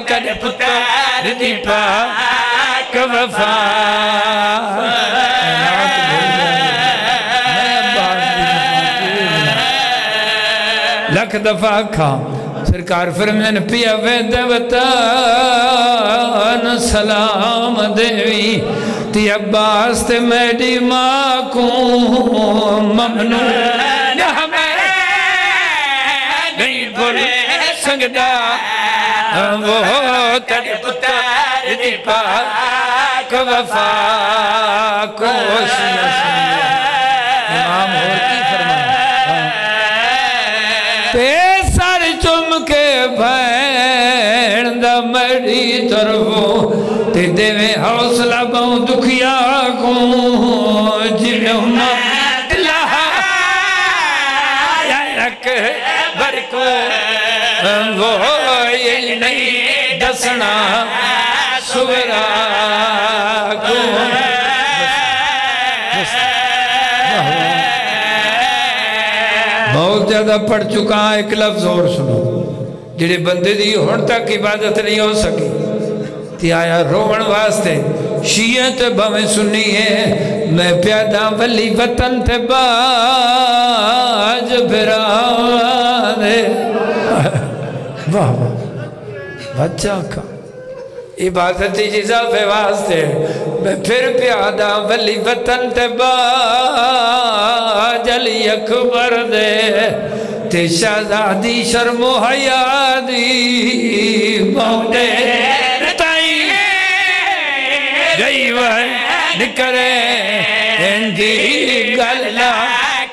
تن پتر دی پاک وفا۔ لکھ دفعہ کھا سرکار فرمین پیا وید وطان سلام دیوی۔ تی عباس تے میڈی ماں کو ممنو نہ ہمیں نہیں بھول سنگدا وہ تن پتر دی پاک وفا کو سیا امام اور بھین دا طرفوں تے دے میں حوصلہ بہن دکھیا کو جنہوں دلہا یا رکھ برکو وہ یہ نہیں دسنا سورا کو۔ بہت زیادہ پڑھ چکا ایک لفظ اور سنو۔ جڑے بندے دی ہون تک عبادت نہیں ہو سکی تی آیا رومن واسطے شیعت بھویں سنی ہے میں پیادا ولی وطن تے باج پھرا دے واہ واہ، بچہ کا۔ عبادت جزا پہ واسطے، میں پھر پیادا ولی وطن تے باج علی اکبر دے۔ تے شہزادی شرم و حیادی موٹے تائی گئی وہ نکرے ہندی گلنا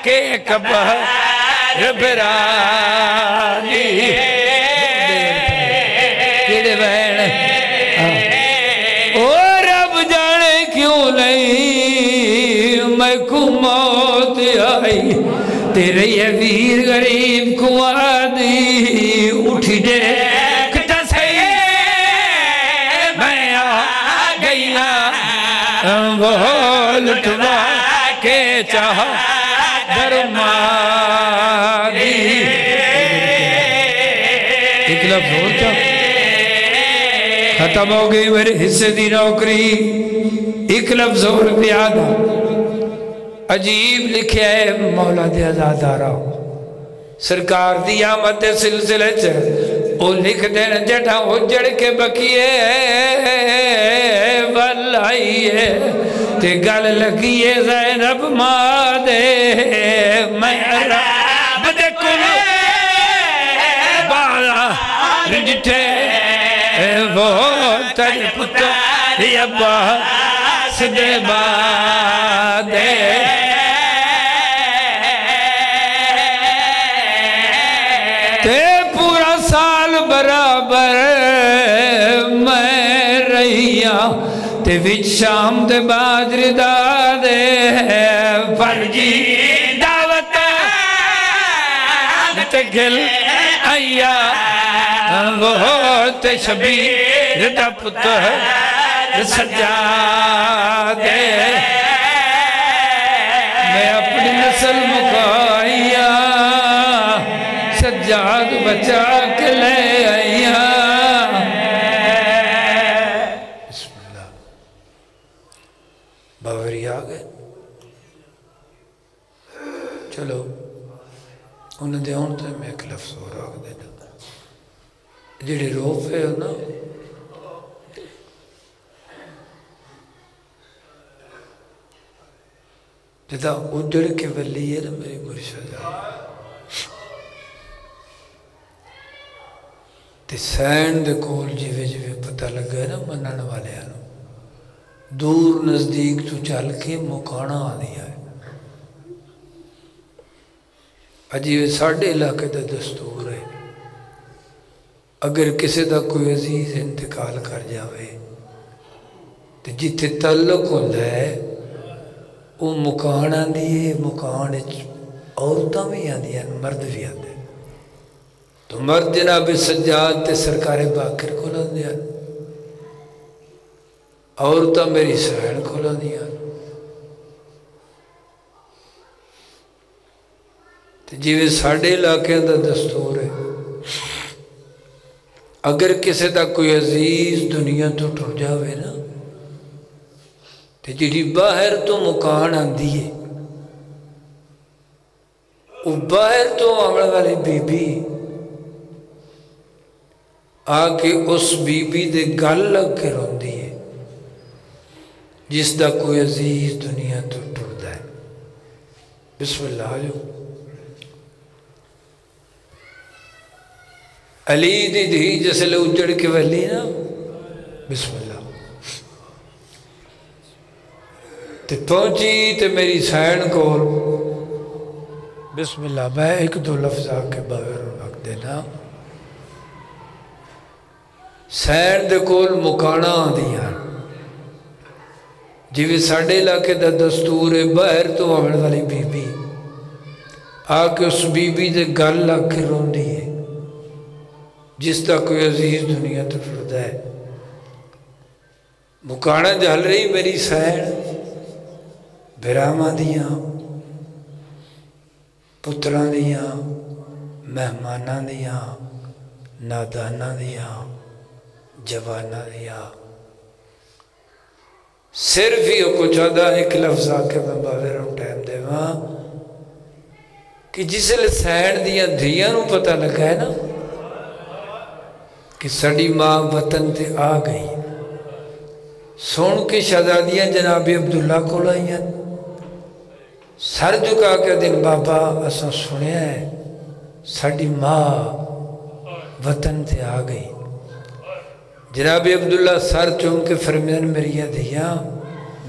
کے کبھر برانی۔ کیڑے بہن او رب جانے کیوں نہیں؟ میں کو موت آئی۔ تیرے یہ ویر غریب کو آدھی اٹھی دیکھتا سہی میں آ گیا وہ لٹوا کے چاہ درمانی۔ ایک لفظ اور چاہ۔ ختم ہو گئی میرے حصے دی نوکری۔ ایک لفظ اور پیادا عجیب لکھیا ہے مولا دے ازادارہ سرکار دی آمد دے سلسلے چ او لکھ دین جڑا ہو جڑ کے بکیے والائیے تے گل لگیے زینب ماں دے میں رب دے کل بالا رجٹے وہ تر پتر ابا سدے بادے تے وچ شام دے باجر دادے فرجی دعوت تے گل آیا وہ تے شبیر دا پتر سجا دے میں اپنی نسل مکائیا سجاد بچا کے لے آئیا بسم اللہ باوری آگئے چلو انہیں دے ہون تے میں ایک لفظ ہو رہا دینا جڑے روف ہے نا جدا اجڑ کے ولی ہے نا میری مرشد تے سین دے کول جیوے جیوے پتہ لگا ہے نا منن والے ہیں دور نزدیک تو چل کے مکانا آنی ہے عجیب ساڑھے علاقے دا دستور ہے۔ اگر کسی دا کوئی عزیز انتقال کر جاوے تو جتے تعلق ہوتا ہے وہ مکان آدھی ہے مکان عورتیں بھی آدھی ہیں مرد بھی آتے تو مرد جناب سجاد تے سرکار باکر کو لاندے ہیں عورتیں میری سہن کو لاندی ہیں جیوے ساڑھے علاقے دا دستور ہے اگر کسی دا کوئی عزیز دنیا تو ٹر جاوے نا تو جی باہر تو مکان آندی ہے وہ باہر تو آمن والی بی بی آ کے اس بی بی دے گل لگ کے جس دا کوئی عزیز دنیا تو ٹر ہے۔ بسم اللہ جو علی دی دھی جیسے لے اجڑ کے ولی نا۔ بسم اللہ۔ تے پہنچی تے میری سین کو بسم اللہ میں ایک دو لفظ آ کے باہر رکھ دینا۔ سین دے کول مکانا آدیاں۔ جی ساڑھے علاقے دا دستور ہے باہر تو آمن والی بی بی آ کے اس بی بی دے گل لگ کے رون دی ہے۔ جس کا کوئی عزیز دنیا تو فردا ہے۔ مکانا جل رہی میری سین براما دیاں پتران دیاں ਮਹਿਮਾਨਾਂ ਦੀਆਂ ਨਾਦਾਨਾਂ ਦੀਆਂ ਜਵਾਨਾਂ ਦੀਆਂ ਸਿਰਫ ਹੀ ਉਹ ਕੁਝ ਆਦਾ ਇੱਕ ਲਫ਼ਜ਼ ਆ ਕੇ ਮੈਂ ਬਾਵੇ ਨੂੰ ਟਾਈਮ ਦੇਵਾਂ ਕਿ ਜਿਸ ਸੈਣ ਦੀਆਂ ਧੀਆਂ ਨੂੰ ਪਤਾ ਲੱਗਾ ਹੈ ਨਾ ਕਿ ਸਾਡੀ ਮਾਂ ਵਤਨ ਤੇ ਆ ਗਈ ਸੁਣ سر جکا کے دیکھ بابا اسا سنیا ہے ساری ماں وطن تھے آ گئی۔ جناب عبداللہ سر چوم کے فرمین میری دیا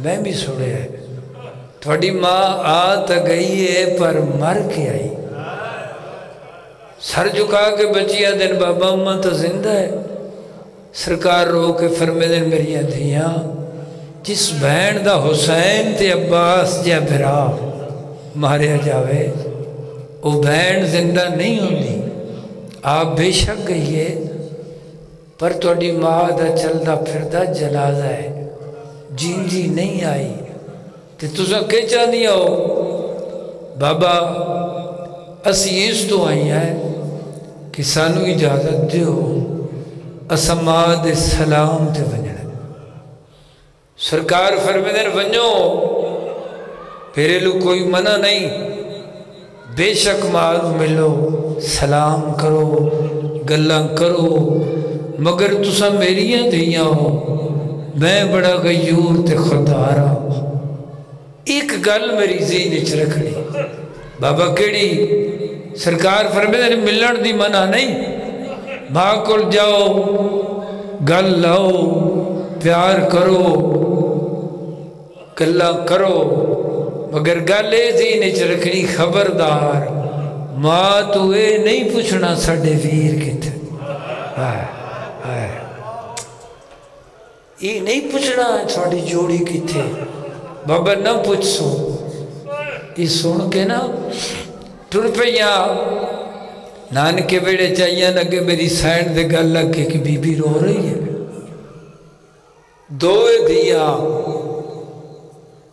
میں بھی سنیا ہے۔ تھوڑی ماں آ تو گئی ہے، پر مر کے آئی۔ سر جکا کے بچیا دن بابا اممہ تو زندہ ہے۔ سرکار رو کے فرمے دن میری دیا جس بہن دا حسین تے عباس جا بھراؤ ماریا جاوے۔ وہ بین زندہ نہیں ہوتی آپ بے شک گئیے پر تھوڑی ماں کا چلتا پھرتا جلازہ ہے۔ جین جی نہیں آئی۔ تو تُسا کے چاہنی آؤ بابا اسیس اس تو آئی ہے کہ سانو اجازت دیو۔ اسما دے سلام تے ونجنا۔ سرکار فرمیدن ونجو۔ پیرے لو کوئی منع نہیں۔ بے شک مال ملو سلام کرو گلہ کرو، مگر تسا میریاں دیاں ہو۔ میں بڑا غیور تے خدارا ہاں۔ ایک گل میری ذہن وچ رکھنی۔ بابا کیڑی؟ سرکار فرمیندے نے ملن دی منع نہیں۔ ماں کول جاؤ، گل لاؤ، پیار کرو گلہ کرو۔ مگر گل یہ ذہن چ رکھنی خبردار ماں تو اے نہیں پوچھنا ساڈے ویر کتنے یہ نہیں پوچھنا تھوڑی جوڑی کتنے بابا نہ پوچھ سو۔ یہ سن کے نا تر پہ نانکے بیڑے چاہیے نگے میری سائن دے گل لگ کے کہ بی بی رو رہی ہے۔ دو دیا۔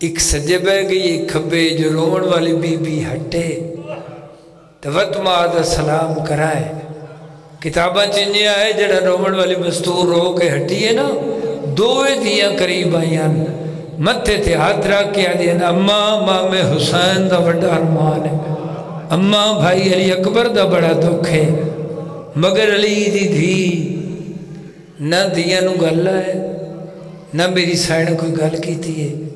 ایک سجے بہ گئی ایک کھبے جو رون والی بی بی ہٹے توت ماد سلام کرائے کتاباں چنیا آئے جڑا رون والی مستور رو کے ہٹی ہے نا دووے دیاں قریب آئیان متے تھے ہاتھ رکھ کے آدھی اما میں حسین دا بڑا ارمان ہے اما بھائی علی اکبر دا بڑا دکھ ہے مگر علی دی دی نہ دیاں نو گل ہے نہ میری سائن کوئی گل کیتی ہے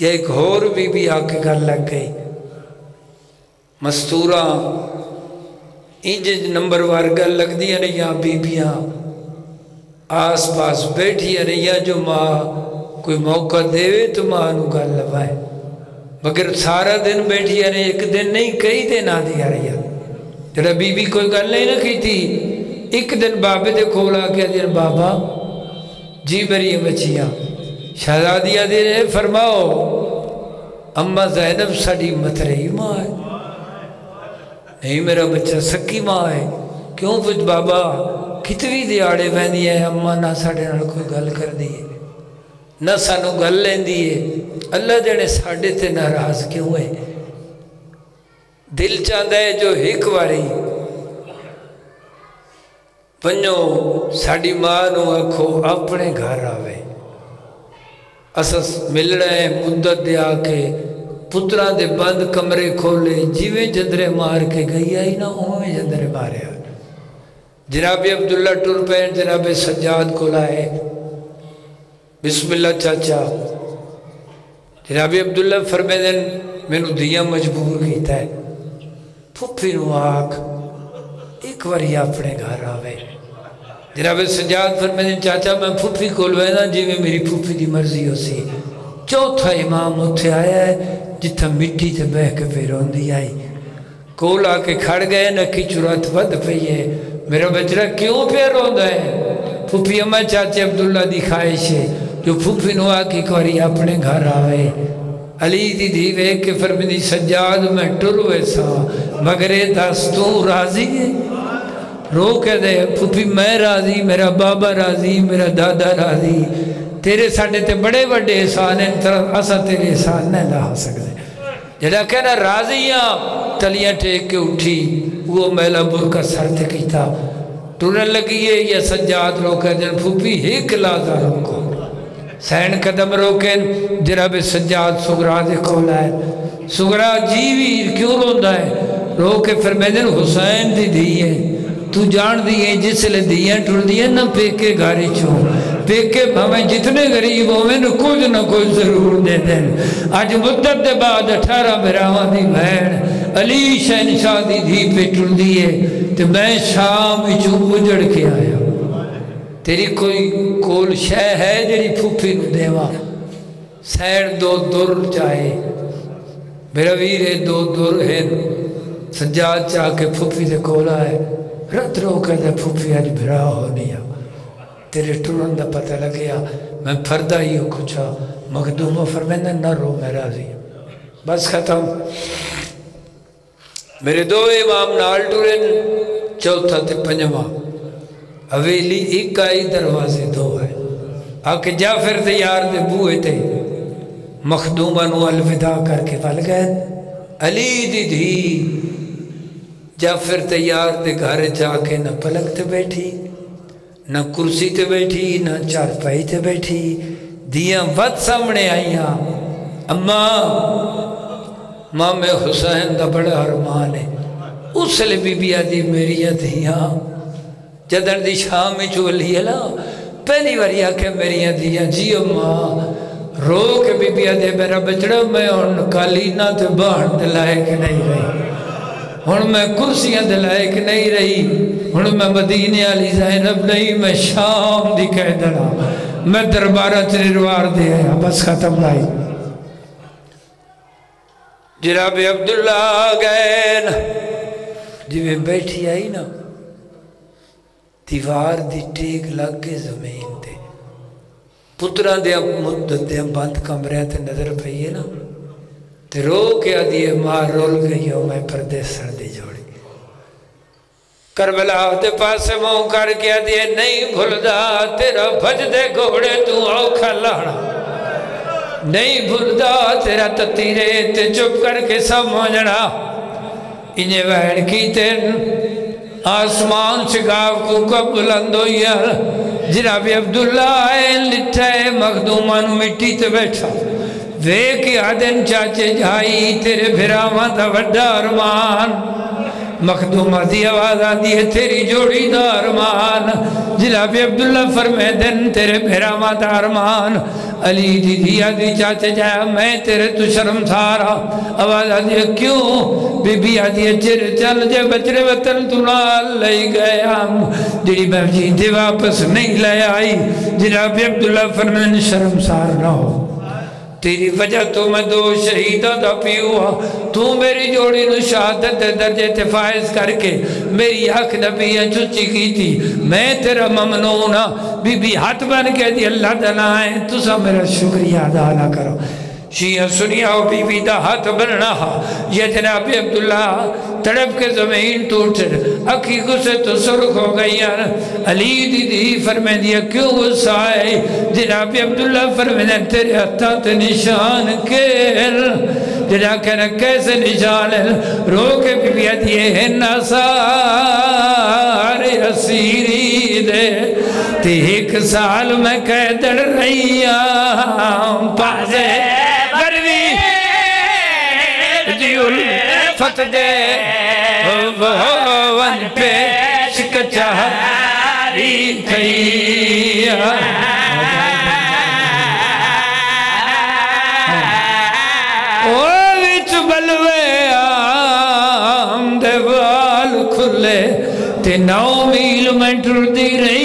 یا ایک ہور بی بی آ کے گل لگ گئی۔ مستورہ انج نمبر وار گل لگتی رہی بیبیاں؟ آس پاس بیٹھی رہی جو ماں کوئی موقع دے تو ماں نو گل لوائے۔ مگر سارا دن بیٹھی رہی ایک دن نہیں، کئی دن آدھی رہی جب بی بی کوئی گل نہیں نہ کی تھی، ایک دن بابے دے کھولا کے دیا بابا جی بری بچیاں شہزادی دے رہے فرماؤ، اما زینب ساڑی مترئی ماں ہے۔ نہیں، میرا بچہ سکی ماں ہے۔ کیوں؟ پچھ بابا کتوی دیاڑے دیا ہے اماں نہ ساڑے نہ کوئی گل کر دی ہے، نہ سانو گل لیندی ہے۔ اللہ جڑے ساڑے تے ناراض کیوں ہے؟ دل چاہتا ہے جو ایک واری پنجو ساڑی ماں نو اکھو اپنے گھر آوے۔ اساس مل رہے مدت دیا کے پترا دے بند کمرے کھولے جیویں جندرے مار کے گئی آئی نہ اویں جندرے ماریا جناب عبداللہ ٹر پہن جناب سجاد کو لائے بسم اللہ چاچا جناب عبداللہ فرمے دن مینو دیا مجبور کیتا ہے پھپی نو آکھ ایک واری اپنے گھر آوے جناب سجاد فرمین چاچا میں پھوپی کو کول نا جی میں میری پھوپی دی مرضی ہو سی چوتھا امام اتھے آیا ہے جتا مٹی تے بہ کے پھر روندی آئی۔ کول آ کے کھڑ گئے نا کی چورت ود پئی ہے۔ میرا بچڑا کیوں پہ روندا ہے؟ پھوپی اما چاچے عبداللہ دی خواہش ہے، جو پھوپی نو آ کے کوری اپنے گھر آوے۔ علی دی دی ویک کے فرمینی سجاد میں ٹروے سا مگرے دستوں راضی ہے۔ رو کہہ دے، پھپھی میں راضی، میرا بابا راضی، میرا دادا راضی، تیرے ساڈے تے بڑے بڑے احسان ہیں اسا تیرے احسان نہ لہا سکتے جڑا کہنا راضی ہاں تلیاں ٹیک کے اٹھی، وہ میلا برکا سر تے کیتا۔ ٹرن لگیے یا سجاد رو کے دے، پھپھی ایک لازا رو کو۔ سین قدم روکے جرا بے سجاد سگرا دے کول ہے سگرا جی کیوں روندہ ہے؟ رو کے پھر میں حسین دی دی ہے۔ تو جان دیئے جس لے دیئے ٹر دیئے نہ پیکے گاری چھو پیکے بھویں جتنے غریب ہوئے نہ کچھ نہ کچھ ضرور دے دیں آج مدت دے بعد اٹھارہ براوہ دی بہن علی شہن شادی دی پہ ٹر دیئے تو میں شام اچھو اجڑ کے آیا تیری کوئی کول شہ ہے جڑی پھوپی نو دیوا سین دو در چاہے میرا ویرے دو در ہے سجاد چاہ کے پھوپی دے کولا ہے رت رو کے دے پھوپی آج بھرا ہو نیا تیرے ٹورن دا پتہ لگیا میں پھردہ ہی ہو کچھا مخدوم و نہ رو میں راضی بس ختم۔ میرے دو امام نال ٹورن چوتھا تے پنجمہ حویلی ایک آئی، دروازے دو ہے آکے جعفر تے یار دے بوئے تے مخدومہ نو الوداع کر کے پل گئے۔ علی دی دی جعفر تیار تے گھر جا کے نہ پلک تے بیٹھی، نہ کرسی تے بیٹھی، نہ چار پائی تے بیٹھی۔ دیاں ود سامنے آئیاں۔ اما ماں میں حسین دا بڑا ارمان ہے۔ اس لیے بی بی آدھی میری دیاں جدن دی شام میں چولی ہے نا، پہلی واری آکے میری دیاں جی اماں رو کے بی بی آدھے میرا بچڑا، میں ان کالینا تے باہر دلائے کہ نہیں رہی۔ ہن میں کرسیاں دلائے کہ نہیں رہی، ہن میں مدینے علی زینب نہیں، میں شام دی کہہ دلا میں دربارہ چریروار دے آیا، بس ختم لائی۔ جناب عبداللہ گئے نا۔ جی میں بیٹھی آئی نا۔ دیوار دی ٹیک لگ کے زمین دے پتران دے مدت دے بند کمرے تے نظر پہیے نا۔ تے رو کے آدھی ماں رول گئی ہو میں پردے سردی جوڑی کربلا تے پاس مو کر کے آدھی نہیں بھلدا تیرا بھج دے گھوڑے تو اوکھا لڑا نہیں بھلدا تیرا تتیرے تے چپ کر کے سمجھنا انہیں وحر کی تین آسمان سے کو کب بلندو یار جناب عبداللہ آئے لٹھے مخدومان مٹی تے بیٹھا وے کی آدن چاچے جائی تیرے بھراما دا وڈا ارمان مخدومہ دی آواز آدھی ہے تیری جوڑی دا ارمان جناب عبداللہ فرمے دن تیرے بھراما دا ارمان علی دی دی آدھی چاچے جایا میں تیرے تو شرم سارا آواز آدھی ہے کیوں بی بی آدھی ہے چر چل جے بچرے وطن تو نال لئی گیا جڑی بہن جی دی واپس نہیں لے آئی جناب عبداللہ فرمین شرم سار نہ ہو تیری وجہ تو میں دو شہیدہ دا پیو پیوا تو میری جوڑی نو شہادت درجے تے فائز کر کے میری حق نبیہ چچی کی تھی۔ میں تیرا ممنونہ ہاں۔ بی بی ہاتھ بن کے دی اللہ دلائیں تو سا میرا شکریہ ادا نہ کرو۔ شیعہ سنیا ہو بی بی دا ہاتھ بننا ہا۔ یہ جناب عبداللہ تڑپ کے زمین ٹوٹ اکی گسے تو سرخ ہو گئی یار۔ علی دی دی فرمین دیا کیوں غصہ آئے؟ جناب عبداللہ فرمین تیرے ہتھا نشان کیل۔ جناب کہنا کیسے نشان ہے؟ رو کے بی بی دیئے ہیں نسارے اسیری دے۔ تی ایک سال میں قیدر رہی آم پاسے الفت دے۔ ون پہ شکچاری تھی وچ بلوے آم دے وال کھلے تے نو میل میں ٹر دی رہی۔